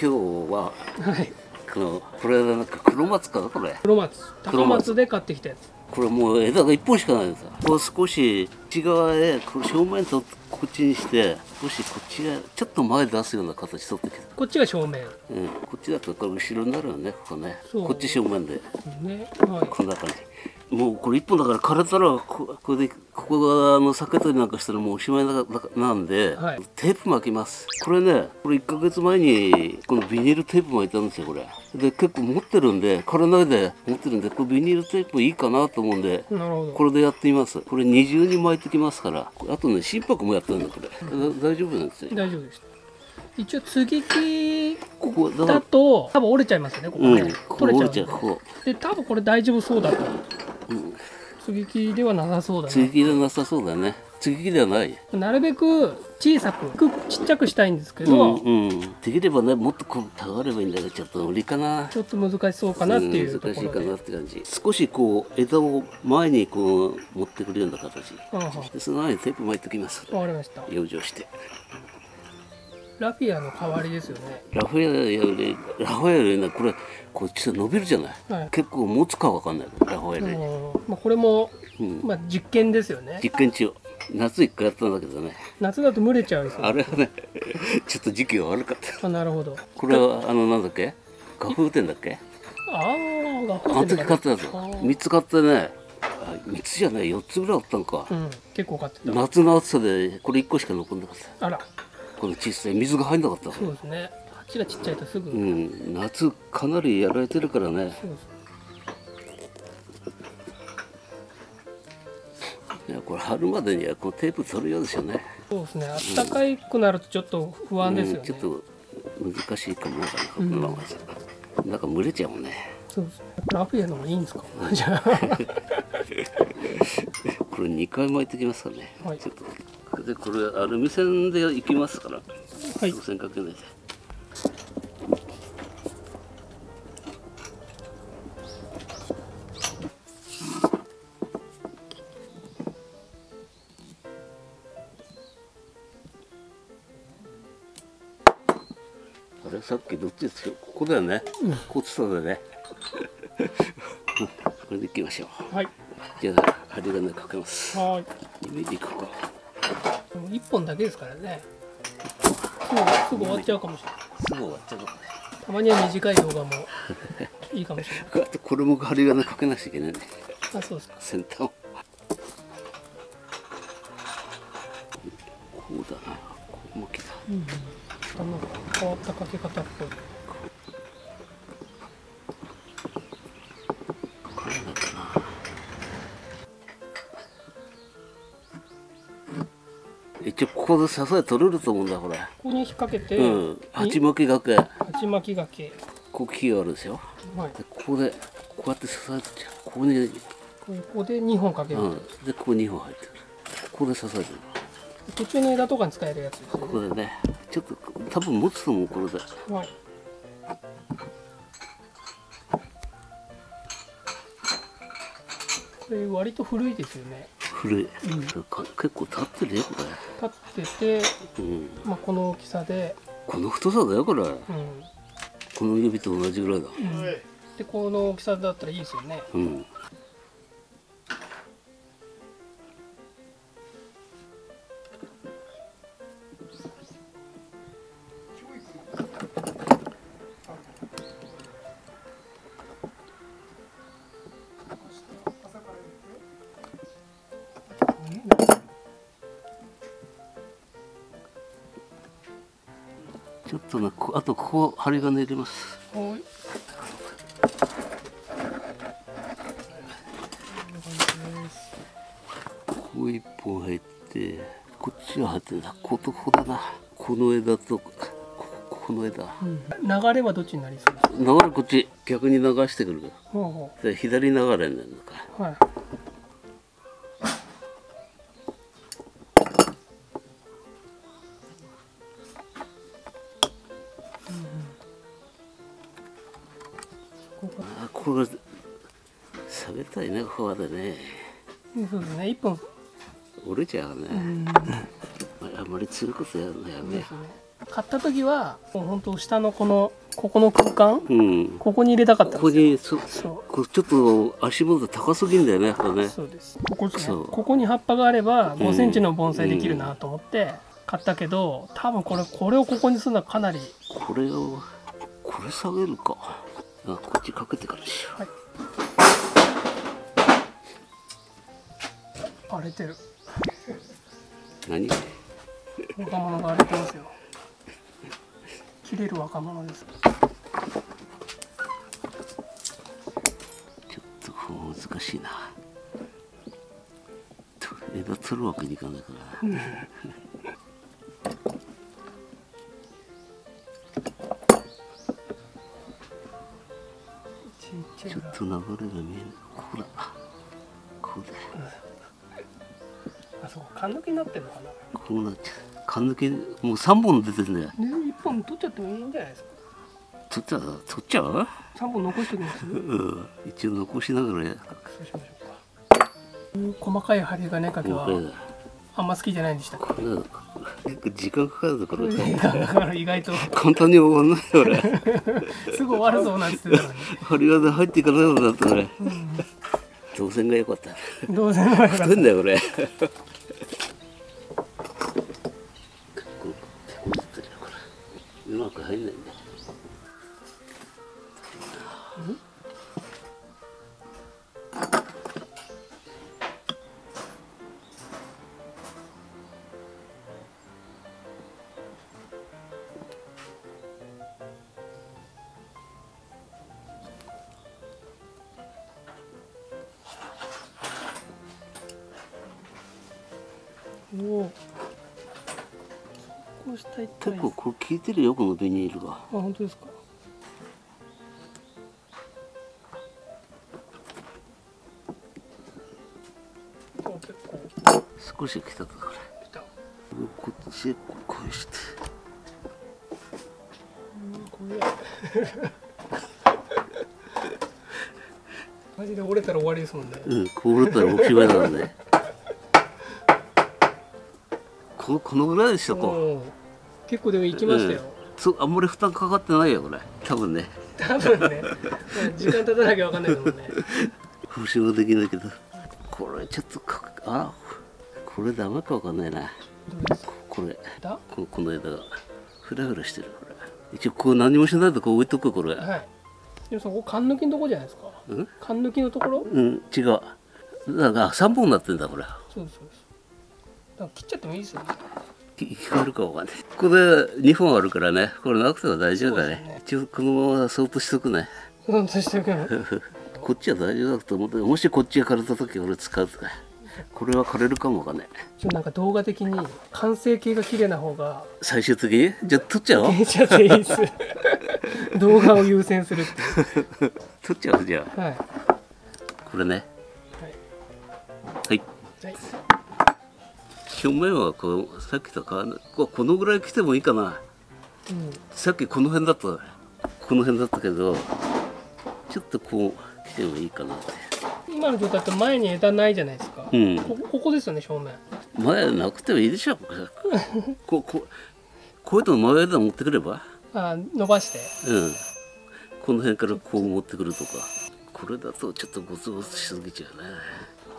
で今日ははい。このこれなんか黒松かなこれ？黒松。高松で買ってきたやつ。これもう枝が一本しかないんですよ。こう少し内側へこう正面とこっちにして少しこっちがちょっと前出すような形取ってきてこっちが正面。うん、こっちだとこれ後ろになるよねここね。こっち正面で。ね。はい。こんな感じもうこれ一本だから枯れたらここれでここがあの避け取りなんかしたらもうおしまいななんで、はい。テープ巻きます。これねこれ1ヶ月前にこのビニールテープ巻いたんですよこれ。で結構持ってるんで枯れないで持ってるんでこれビニールテープいいかなと思うんでなるほど。これでやってみます。これ二重に巻いてきますから。あとね心拍もやったんだこれ。だ大丈夫なんですよ。大丈夫です。一応接ぎ木ここだと多分折れちゃいますよねここね、うん。ここ折れちゃうで。多分これ大丈夫そうだと。うん接ぎ木ではなさそうだ接ぎ木でなさそうだね。接ぎ木ではない。ななるべく小さくくちっちゃくしたいんですけうど、んうん、できればねもっとこうたがればいいんだけどちょっと無理かな。ちょっと難しそうかなっていう難しいかなって感じ少しこう枝を前にこう持ってくるような形。ああでその前にテープ巻いておきます。わかりました。養生してラフィアの代わりですよね。ラフェアよりラファエルねこれこっちで伸びるじゃない、はい。結構持つかわかんない。ラファエルまあ、これも、うん。まあ、実験ですよね。実験中。夏一回やったんだけどね。夏だと蒸れちゃうですよ。あれはね ちょっと時期が悪かった。あなるほど。これはあのなんだっけ？画風店だっけ？ああ学あの時買ったやつあー。3つ買ってねあ3つじゃない4つぐらいあったのか、うん結構買ってた。夏の暑さでこれ1個しか残んなかった。あらこの小さい水が入んなかったそうですね。あっちがちっちゃいとすぐ、うん。夏かなりやられてるからね。いやこれ春までにはこうテープ取るようですよね。そうですね。暖かいくなるとちょっと不安ですよね、うん。ちょっと難しいかも。なこのままじゃなんか蒸れちゃうもんね。そうです。ラフィアの方がいいんですか？じゃあこれ2回巻いてきますからね、はい。ちょっとでこれアルミ線でいきますから。は線かけないで。あれ？さっきどっちです？よここだよね、こっちだよね。これでいきましょう。はい。じゃあ針金かけます。はい。2ミリいくか。でも一本だけですからね。すぐすぐ終わっちゃうかもしれない。すぐ終わっちゃうかもね。たまには短い動画もいいかもしれない。あとこれも針金かけなくちゃいけないね。あそうですか。先端を。こうだな。こう向きだうんうん。あの変わったかけ方っぽいここで支え取れると思うんだこれ。ここに引っ掛けて、うん。鉢に巻きがけ。鉢巻きがけ。こう木があるでしょ？はい。でここでこうやって支えてここに、ここで2本かける、うん、でここ2本入ってる。ここで支えてる。途中の枝とかに使えるやつですここでね。ちょっと多分持つと思うこれで。ねはい。これ割と古いですよね古い、か結構立ってるよこ立ってて、れ、うん、まあ、この大きさで、この太さだよこれ。うん。この指と同じぐらいだ。うん、でこの大きさだったらいいですよね。うんとねこあとここ針金入れます。はいこう一本入ってこっちは入ってるな。こことここだな。この枝とここの枝。流れはどっちになりそうですか？流れこっち逆に流してくるから。ほうほで左流れになるのか。うはいげたいねここまでね。そうですね一本。折れちゃうね、あんまり強くやるのやめですね。買った時はもう本当下のこのここの空間うん。ここに入れたかったここにそう。ちょっと足元高すぎんだよねこれうね。そうです。ここそう。ここに葉っぱがあればうん。5センチの盆栽できるなと思って買ったけど多分これこれをここにするのはかなりこれをこれ下げるか。あこっちかけてからしよはい荒れてる。う何？若者が荒れてますよ。切れる若者です。ちょっとこう難しいな。と枝取るわけにいかないからちっちょっと流れが見えるここだ缶抜きになってんのかな？こうなっちゃう缶抜けもう3本出てるね。ね一本取っちゃってもいいんじゃないですか？取っちゃう？取っちゃう？三本残しておきます？うん。一応残しながらや。そうしましょう。か細かい針金かけはあんま好きじゃないんでしたっこれだ結構時間かかるところけだから意外と。簡単に終わんないよ俺。すぐ終わるぞなんて言ってたのに。針金入っていかないことだったね造船が良かった。どうせの前が太いんだよ俺まく入んないんだ。おお。こうしたい結構これ効いてるよこのビニールが。あ本当ですか。こう結構少し来たかこれ。来た。こっちへこう返して。うんこれ マジで折れたら終わりですもんね。うんこぼれたらおしまいなんでここのぐらいでしょこおー結構でも行きましたよ、そうあんまり負担かかってないよこれ。多分ね。多分ね。時間経たなきゃ分かんないもんね。保証はできないけど。これちょっとかあこれダメかわかんないな。これ。だ？ここの枝が。フラフラしてるこれ。一応こう何もしないとこう置いとくこれ。はい。でもそこ缶抜きのとこじゃないですか。うん。缶抜きのところ？うん違う。だから3本になってんだこれ。そうですそうです切っちゃってもいいですよね。き聞こえるかわかんない。これ2本あるからね。これなくても大丈夫だね。そうですね。一応このままキープしとくね。うんとしておくの？こっちは大丈夫だと思ってもしこっちが枯れた時俺使う。とかこれは枯れるかもわかんない。ちょっとなんか動画的に完成形が綺麗な方が最終的に？じゃあ取っちゃおう。全然いいです。動画を優先するっていう。取っちゃおうじゃあ。はい。これね表面はこうさっきと変わらないここのぐらい来てもいいかな。うんさっきこの辺だった。この辺だったけどちょっとこう来てもいいかなって。今の状態だと前に枝ないじゃないですか、うん。こここですよね正面。前なくてもいいでしょ。こここういうの前枝持ってくれば？あ伸ばして。うん。この辺からこう持ってくるとか。これだとちょっとゴツゴツしすぎちゃうね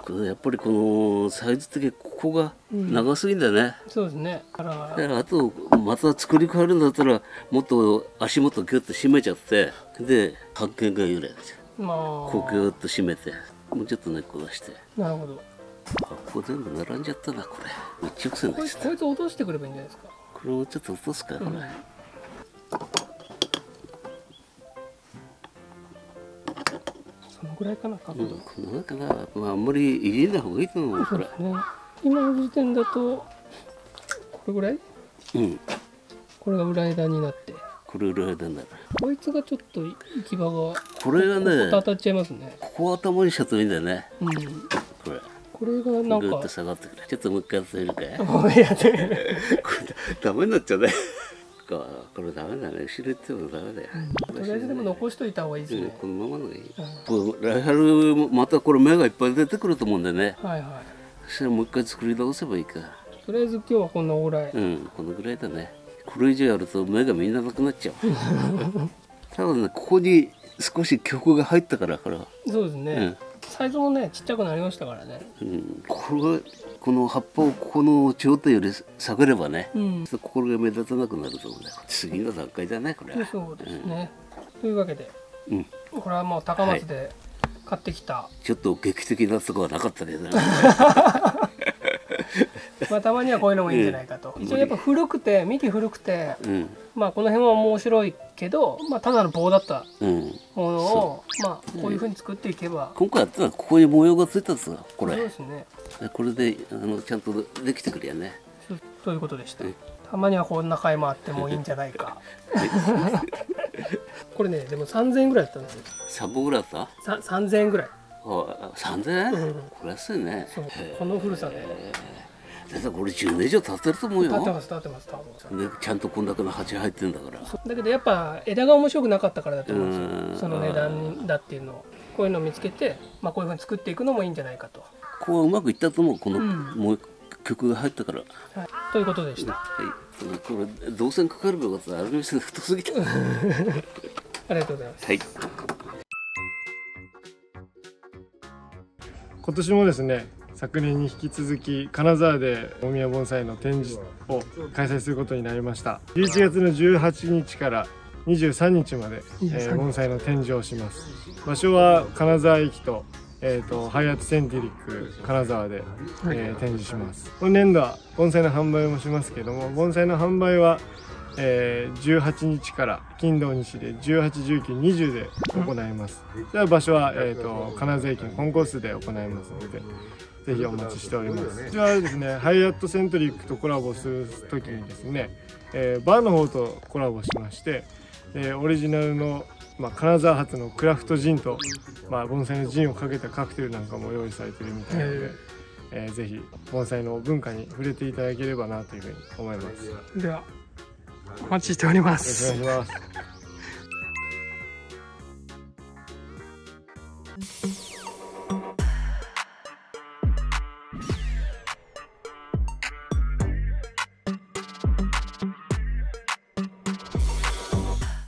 やっぱりこのサイズ的にここが長すぎんだよね、そうですね。だから。あとまた作り変えるんだったらもっと足元ギュッと締めちゃってで発見が揺れまあ。こうギュッと締めてもうちょっと根っこ出して。なるほど。あここ全部並んじゃったなこれ。一直線でした。こいつ落としてくればいいんじゃないですか。これもちょっと落とすかこれ、そのぐらいかな角度、うん、この中が、まあ、あんまり入れない方がいいと思うそうですね。今の時点だとこれぐらい？うん。これが裏枝になって。これ裏間になる。こいつがちょっと行き場がここれがね当たっちゃいますね。ここ頭にしちゃってもいいんだよね。うん。これ。これがなんかぐーっと下がってくる。ちょっともう一回やってみるか ダメになっちゃうねここれダメだね。後ろ行ってもダメだよ、とりあえずでも残しといた方がいいですうんね、このままのがいい、こう来春もまたこれ芽がいっぱい出てくると思うんだよね。はいはい。そしたらもう一回作り直せばいいか。とりあえず今日はこんなオーライ、うんこのぐらいだね。これ以上やると目が見えなくなっちゃう。ただねここに少し曲が入ったからこれは、そうですね、サイズもねちっちゃくなりましたからね。うん、これこの葉っぱをここの頂点より下げればね、うん。ここが目立たなくなると思うんだよ次の段階だねこれ。はそうですね、というわけでうん。これはもう高松で買ってきた、ちょっと劇的なとこはなかったけどね まあたまにはこういうのもいいんじゃないかと、うん一応やっぱ古くて幹古くてうん。まあこの辺は面白いけど、まあ、ただの棒だったうん。ものをまあこういうふうに作っていけば、今回やったのはここに模様がついたんですよこそうれですね。これであのちゃんとできてくるやね。そうそういうことでした、うん。たまにはこんな回もあってもいいんじゃないか。これねでも3000円ぐらいだったんですよ3本ぐらいあった？さ3000円ぐらい。あ3000円、うん。これ安いね。そうへこの古さで。えだってこれ10年以上経ってると思うよ。立ってます立ってます多分。でちゃんとこんだけの鉢入ってんだから。だけどやっぱ枝が面白くなかったからだと思うんですうん。よその値段だっていうのを。こういうのを見つけて、まあ、こういうふうに作っていくのもいいんじゃないかと、ここはうまくいったと思うこの、うん。もう曲が入ったから。はい、ということでした、はい。これ動線かかればよかったアルミ線太すぎた。は ありがとうございます。い。今年もですね昨年に引き続き金沢で大宮盆栽の展示を開催することになりました。11月の18日から23日まで、えー盆栽の展示をします。場所は金沢駅と,、えー、とハイアットセンティリック金沢で、えー展示します。今年度は盆栽の販売もしますけども盆栽の販売はえー18日から金土日で181920で行います、では場所は、えー、と金沢駅のコンコースで行いますのでぜひお待ちしております。こちらはですねハイアットセントリックとコラボする時にですね、えーバーの方とコラボしまして、えーオリジナルの、まあ、金沢発のクラフトジンと、まあ、盆栽のジンをかけたカクテルなんかも用意されてるみたいなので、えーぜひ盆栽の文化に触れていただければなというふうに思います。ではお待ちしておりまくおす願いします